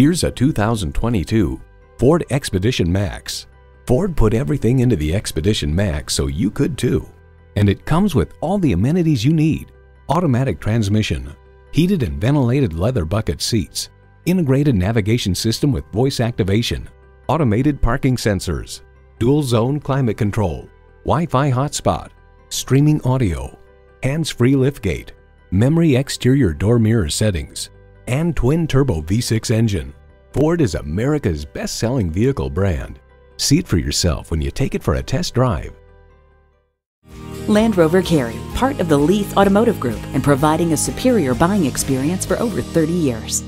Here's a 2022 Ford Expedition Max. Ford put everything into the Expedition Max so you could too. And it comes with all the amenities you need. Automatic transmission, heated and ventilated leather bucket seats, integrated navigation system with voice activation, automated parking sensors, dual zone climate control, Wi-Fi hotspot, streaming audio, hands-free liftgate, memory exterior door mirror settings, and twin-turbo V6 engine. Ford is America's best-selling vehicle brand. See it for yourself when you take it for a test drive. Land Rover Cary, part of the Leith Automotive Group and providing a superior buying experience for over 30 years.